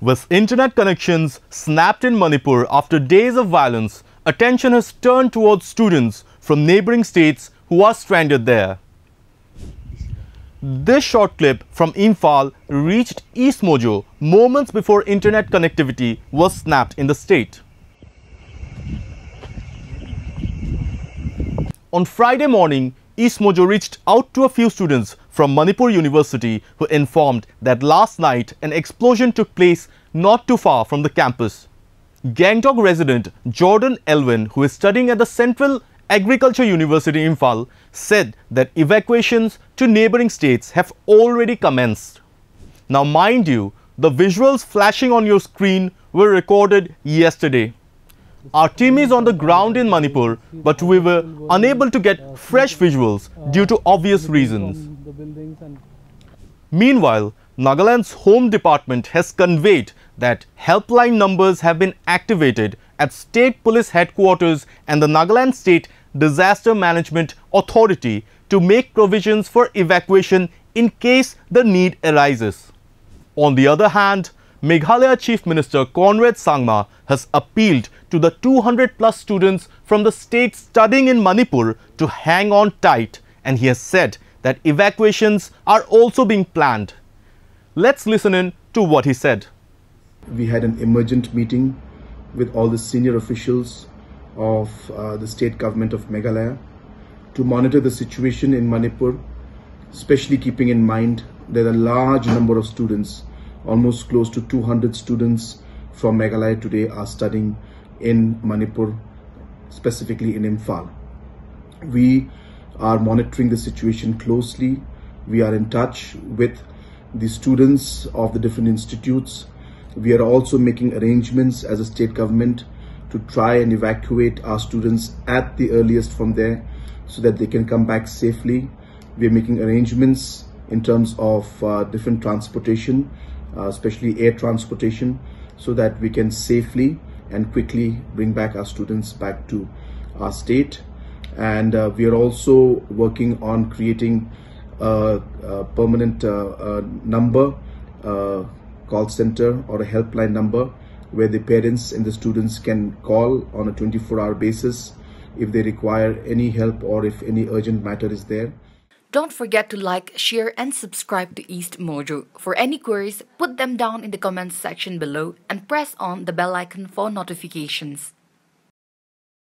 With internet connections snapped in Manipur after days of violence, attention has turned towards students from neighboring states who are stranded there. This short clip from Imphal reached East Mojo moments before internet connectivity was snapped in the state. On Friday morning, East Mojo reached out to a few students from Manipur University who informed that last night an explosion took place not too far from the campus. Gangtok resident Jordal Elwin, who is studying at the Central Agriculture University Imphal, said that evacuations to neighboring states have already commenced. Now mind you, the visuals flashing on your screen were recorded yesterday. Our team is on the ground in Manipur, but we were unable to get fresh visuals due to obvious reasons. Meanwhile, Nagaland's Home Department has conveyed that helpline numbers have been activated at State Police Headquarters and the Nagaland State Disaster Management Authority to make provisions for evacuation in case the need arises. On the other hand, Meghalaya Chief Minister Conrad Sangma has appealed to the 200 plus students from the state studying in Manipur to hang on tight and he has said that evacuations are also being planned. Let's listen in to what he said. We had an emergent meeting with all the senior officials of uh, the state government of Meghalaya to monitor the situation in Manipur, especially keeping in mind that a large number of students, almost close to 200 students from Meghalaya today are studying in Manipur, specifically in Imphal. We are monitoring the situation closely. We are in touch with the students of the different institutes. We are also making arrangements as a state government to try and evacuate our students at the earliest from there so that they can come back safely. We are making arrangements in terms of uh, different transportation, uh, especially air transportation, so that we can safely and quickly bring back our students back to our state. And uh, we are also working on creating a, a permanent uh, uh, number, uh, call center or a helpline number where the parents and the students can call on a 24 hour basis if they require any help or if any urgent matter is there. Don't forget to like, share, and subscribe to East Mojo. For any queries, put them down in the comments section below and press on the bell icon for notifications.